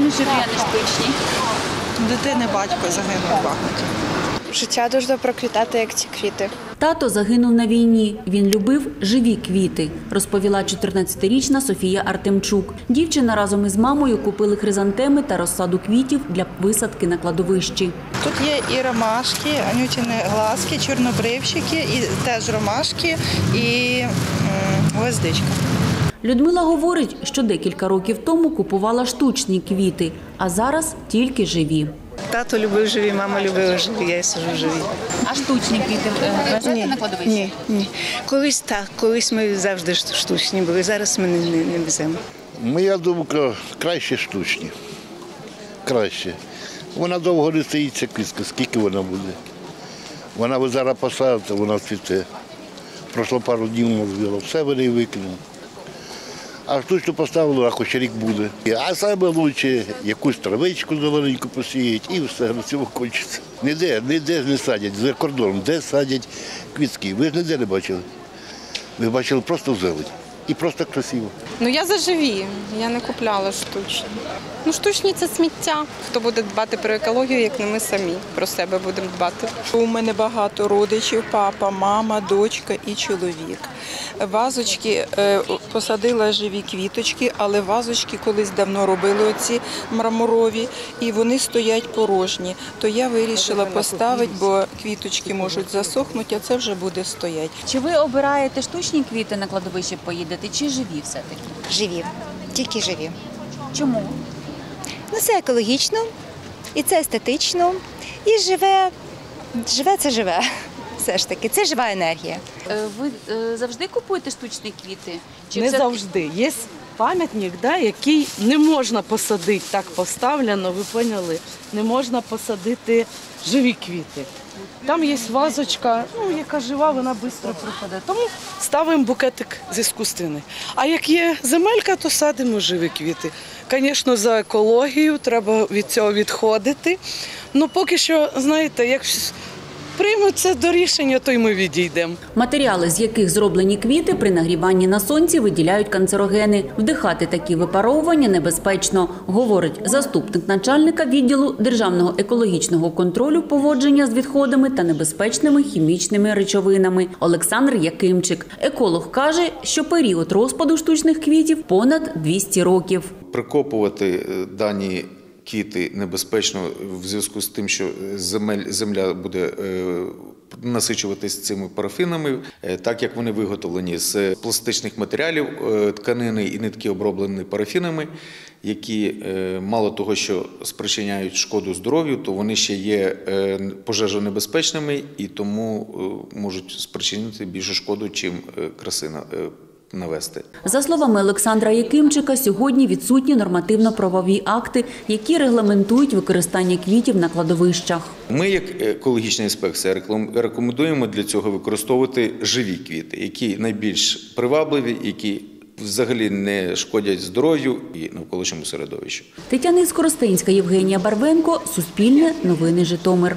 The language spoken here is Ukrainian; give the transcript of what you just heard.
вони живі, а не штучні? Дитини батько загинув в Бахмуті. Життя дуже проквітати, як ці квіти. Тато загинув на війні. Він любив живі квіти, розповіла 14-річна Софія Артемчук. Дівчина разом із мамою купили хризантеми та розсаду квітів для висадки на кладовищі. Тут є і ромашки, анютіни глазки, чорнобривчики, і теж ромашки і гвоздичка. Людмила говорить, що декілька років тому купувала штучні квіти, а зараз тільки живі. Тато любив живі, мама любила живі, я сижу живі. А штучні квіти е, везете на кладовище? ні, ні. Колись так, колись ми завжди штучні були, зараз ми не, не, не веземо. Моя думка, краще штучні. Краще. Вона довго не стоїть, ця квітка, скільки вона буде. Вона ви зараз посадите, вона цвіте. Пройшло пару днів, звіла, все вони викинули. А штучно поставили, а хоч рік буде. А саме краще якусь травичку зелененьку посіять і все, на цьому кончиться. Ніде, ніде не садять, за кордоном, де садять квітки. Ви ж ніде не бачили. Ви бачили просто зелень. І просто красиво. Ну я за живі, я не купляла штучні. Ну, штучні це сміття. Хто буде дбати про екологію, як не ми самі про себе будемо дбати. У мене багато родичів, папа, мама, дочка і чоловік. Вазочки е, посадила живі квіточки, але вазочки колись давно робили оці мраморові, і вони стоять порожні. То я вирішила поставити, бо квіточки можуть засохнути, а це вже буде стояти. Чи ви обираєте штучні квіти на кладовище поїдете, чи живі все-таки? Живі, тільки живі. Чому? Ну це екологічно, і це естетично, і живе, живе це живе. Все ж таки, це жива енергія. Е, Ви е, завжди купуєте штучні квіти? Чи не все- завжди. Є пам'ятник, да, який не можна посадити, так поставлено, ви поняли, не можна посадити живі квіти. Там є вазочка, ну, яка жива, вона швидко пропаде. Тому ставимо букетик з іскусственний. А як є земелька, то садимо живі квіти. Звісно, за екологію треба від цього відходити. Ну поки що, знаєте, як приймуть це до рішення, то й ми відійдемо. Матеріали, з яких зроблені квіти, при нагріванні на сонці виділяють канцерогени. Вдихати такі випаровування небезпечно, говорить заступник начальника відділу державного екологічного контролю поводження з відходами та небезпечними хімічними речовинами Олександр Якимчик. Еколог каже, що період розпаду штучних квітів понад 200 років. Прикопувати е, дані квіти небезпечно в зв'язку з тим, що земля буде е, насичуватись цими парафінами, Е, так як вони виготовлені з пластичних матеріалів, е, тканини і нитки оброблені парафінами, які мало того, що спричиняють шкоду здоров'ю, то вони ще є пожежонебезпечними і тому можуть спричинити більшу шкоду, чим краси на- е, навести. За словами Олександра Якимчика, сьогодні відсутні нормативно-правові акти, які регламентують використання квітів на кладовищах. Ми, як екологічна інспекція, рекомендуємо для цього використовувати живі квіти, які найбільш привабливі, які взагалі не шкодять здоров'ю і навколишньому середовищу. Тетяна Скоростенська, Євгенія Барвенко, Суспільне, Новини Житомир.